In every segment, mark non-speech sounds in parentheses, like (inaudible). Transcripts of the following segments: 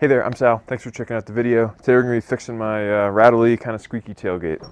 Hey there, I'm Sal. Thanks for checking out the video. Today we're going to be fixing my uh, rattly, kind of squeaky tailgate.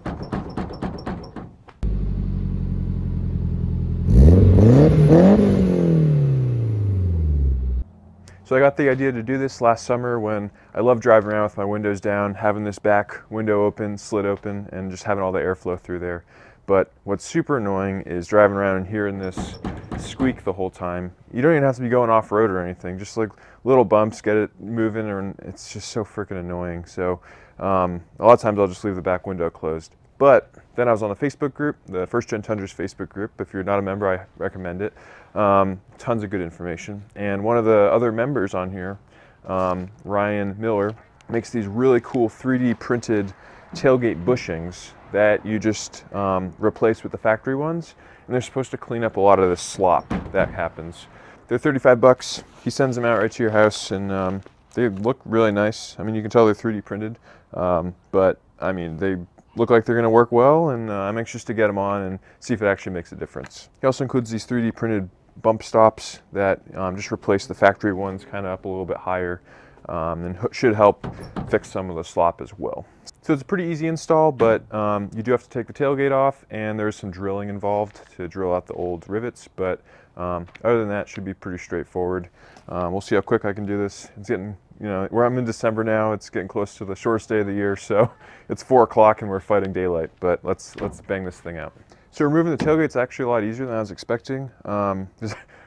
So I got the idea to do this last summer when I love driving around with my windows down, having this back window open, slit open, and just having all the airflow through there. But what's super annoying is driving around and hearing this squeak the whole time. You don't even have to be going off road or anything. Just like little bumps, get it moving, and it's just so freaking annoying. So um, a lot of times I'll just leave the back window closed. But then I was on the Facebook group, the First Gen Tundras Facebook group. If you're not a member, I recommend it. Um, tons of good information. And one of the other members on here, um, Ryan Miller, makes these really cool 3D printed tailgate bushings that you just um, replace with the factory ones. And they're supposed to clean up a lot of the slop that happens. They're 35 bucks. He sends them out right to your house and um, they look really nice. I mean, you can tell they're 3D printed, um, but I mean, they look like they're going to work well, and uh, I'm anxious to get them on and see if it actually makes a difference. He also includes these 3D printed bump stops that um, just replace the factory ones kind of up a little bit higher um, and should help fix some of the slop as well. So it's a pretty easy install, but um, you do have to take the tailgate off and there's some drilling involved to drill out the old rivets, but um, other than that, should be pretty straightforward. Um, we'll see how quick I can do this. It's getting, you know, where I'm in December now, it's getting close to the shortest day of the year, so (laughs) it's four o'clock and we're fighting daylight, but let's, let's bang this thing out. So removing the tailgate's actually a lot easier than I was expecting. Um, (laughs)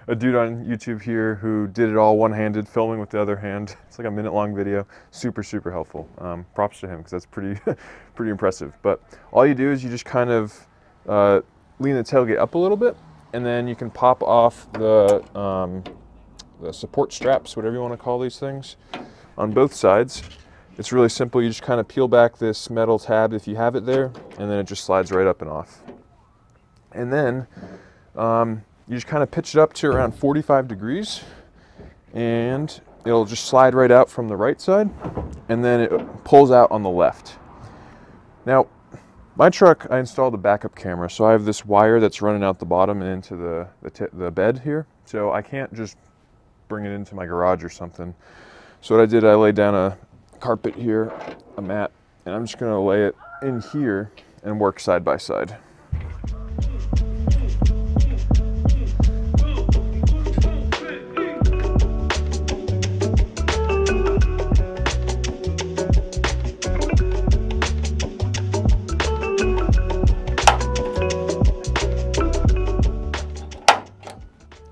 a dude on YouTube here who did it all one-handed, filming with the other hand. (laughs) It's like a minute-long video. Super, super helpful. Um, props to him because that's pretty, (laughs) pretty impressive. But all you do is you just kind of uh, lean the tailgate up a little bit, and then you can pop off the, um, the support straps, whatever you want to call these things, on both sides. It's really simple. You just kind of peel back this metal tab if you have it there, and then it just slides right up and off. And then um, you just kind of pitch it up to around 45 degrees and it'll just slide right out from the right side and then it pulls out on the left. Now, my truck, I installed a backup camera, so I have this wire that's running out the bottom and into the, the, the bed here. So I can't just bring it into my garage or something. So what I did, I laid down a carpet here, a mat, and I'm just gonna lay it in here and work side by side.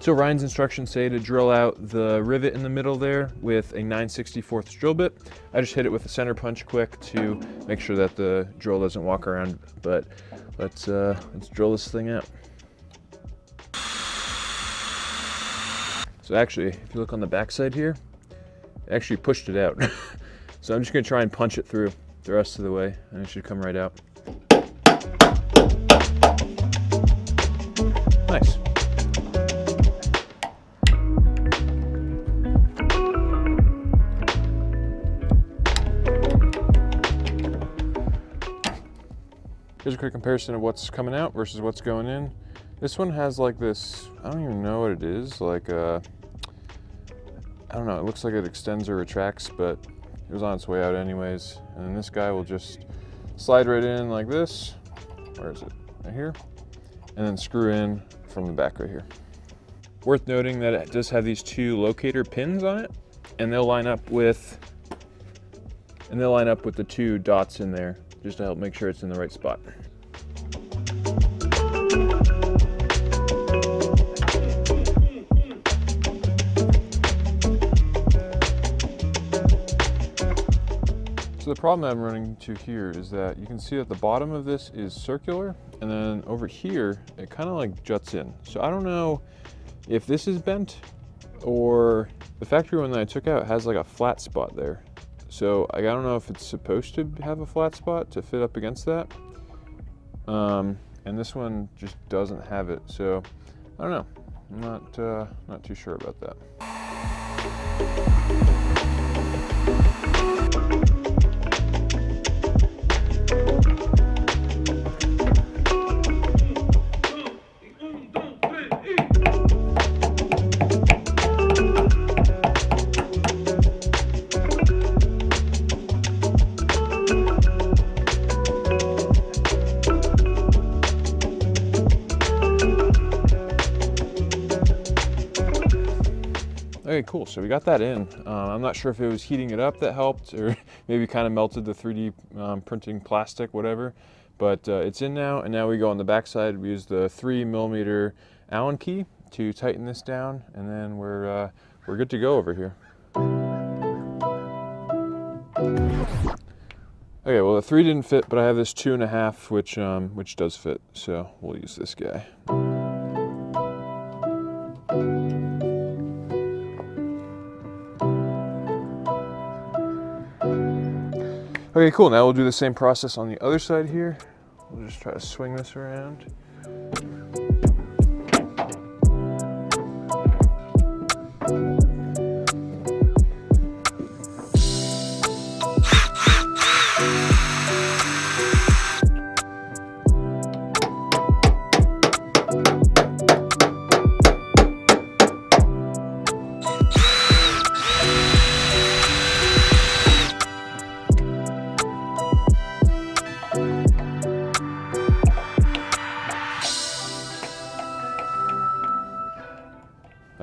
So Ryan's instructions say to drill out the rivet in the middle there with a 9 64 drill bit. I just hit it with a center punch quick to make sure that the drill doesn't walk around, but let's, uh, let's drill this thing out. So actually, if you look on the back side here, actually pushed it out. (laughs) so I'm just gonna try and punch it through the rest of the way and it should come right out. Here's a quick comparison of what's coming out versus what's going in. This one has like this, I don't even know what it is, like uh, I don't know, it looks like it extends or retracts, but it was on its way out anyways. And then this guy will just slide right in like this. Where is it? Right here. And then screw in from the back right here. Worth noting that it does have these two locator pins on it, and they'll line up with, and they'll line up with the two dots in there just to help make sure it's in the right spot. So the problem I'm running into here is that you can see that the bottom of this is circular and then over here it kind of like juts in. So I don't know if this is bent or the factory one that I took out has like a flat spot there. So I don't know if it's supposed to have a flat spot to fit up against that. Um, and this one just doesn't have it. So I don't know. I'm not, uh, not too sure about that. Okay, cool. So we got that in. Uh, I'm not sure if it was heating it up that helped or (laughs) maybe kind of melted the 3D um, printing plastic, whatever. But uh, it's in now, and now we go on the back side. We use the three millimeter Allen key to tighten this down, and then we're, uh, we're good to go over here. Okay, well the three didn't fit, but I have this two and a half, which um, which does fit. So we'll use this guy. Okay, cool. Now we'll do the same process on the other side here. We'll just try to swing this around.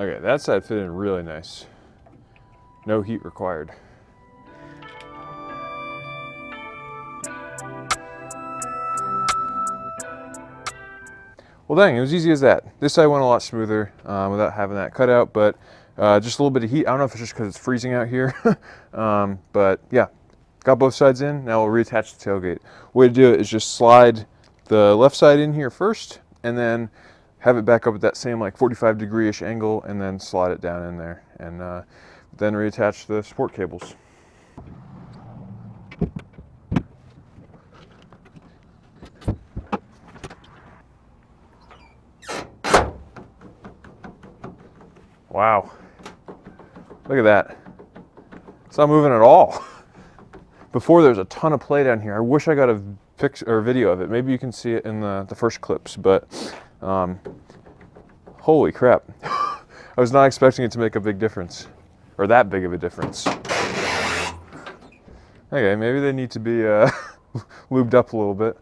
Okay, that side fit in really nice. No heat required. Well dang, it was easy as that. This side went a lot smoother um, without having that cutout, but uh, just a little bit of heat. I don't know if it's just because it's freezing out here, (laughs) um, but yeah, got both sides in. Now we'll reattach the tailgate. Way to do it is just slide the left side in here first, and then have it back up at that same like 45 degree-ish angle and then slide it down in there and uh, then reattach the support cables. Wow. Look at that. It's not moving at all. (laughs) Before there was a ton of play down here. I wish I got a picture or video of it. Maybe you can see it in the, the first clips, but um, holy crap. (laughs) I was not expecting it to make a big difference, or that big of a difference. Okay, maybe they need to be uh, (laughs) lubed up a little bit,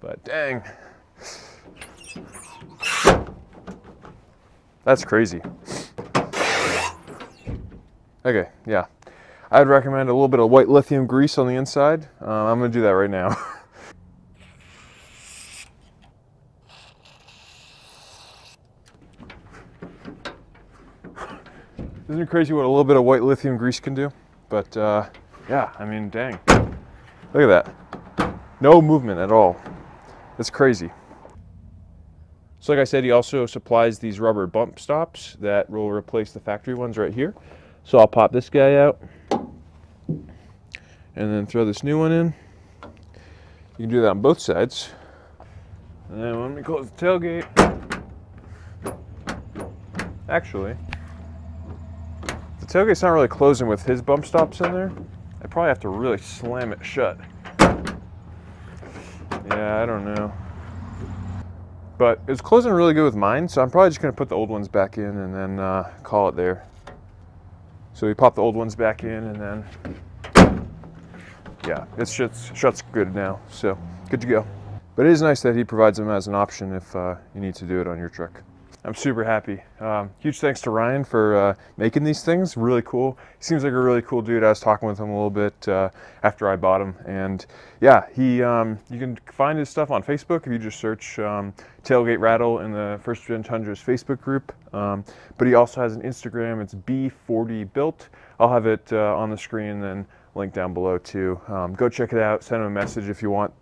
but dang. That's crazy. Okay, yeah. I'd recommend a little bit of white lithium grease on the inside. Uh, I'm gonna do that right now. (laughs) Isn't it crazy what a little bit of white lithium grease can do? But uh, yeah, I mean, dang. Look at that. No movement at all. It's crazy. So like I said, he also supplies these rubber bump stops that will replace the factory ones right here. So I'll pop this guy out and then throw this new one in. You can do that on both sides. And then let me close the tailgate. Actually, tailgate's not really closing with his bump stops in there. I probably have to really slam it shut. Yeah, I don't know. But it's closing really good with mine, so I'm probably just gonna put the old ones back in and then uh, call it there. So we pop the old ones back in and then, yeah, it shuts, shuts good now, so good to go. But it is nice that he provides them as an option if uh, you need to do it on your truck. I'm super happy. Um, huge thanks to Ryan for uh, making these things. Really cool. He seems like a really cool dude. I was talking with him a little bit uh, after I bought him, and yeah, he um, you can find his stuff on Facebook if you just search um, Tailgate Rattle in the First Gen Tundra's Facebook group. Um, but he also has an Instagram. It's B40 Built. I'll have it uh, on the screen and link down below too. Um, go check it out. Send him a message if you want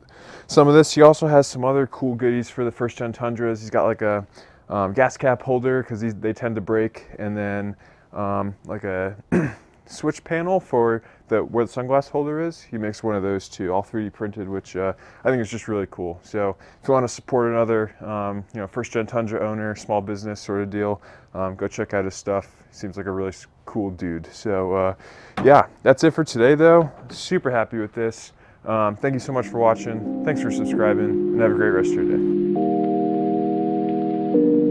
some of this. He also has some other cool goodies for the First Gen Tundras. He's got like a um, gas cap holder because they tend to break, and then um, like a (clears throat) switch panel for the where the sunglass holder is. He makes one of those too, all 3D printed, which uh, I think is just really cool. So if you want to support another, um, you know, first gen Tundra owner, small business sort of deal, um, go check out his stuff. He seems like a really cool dude. So uh, yeah, that's it for today though. Super happy with this. Um, thank you so much for watching. Thanks for subscribing and have a great rest of your day. Thank you.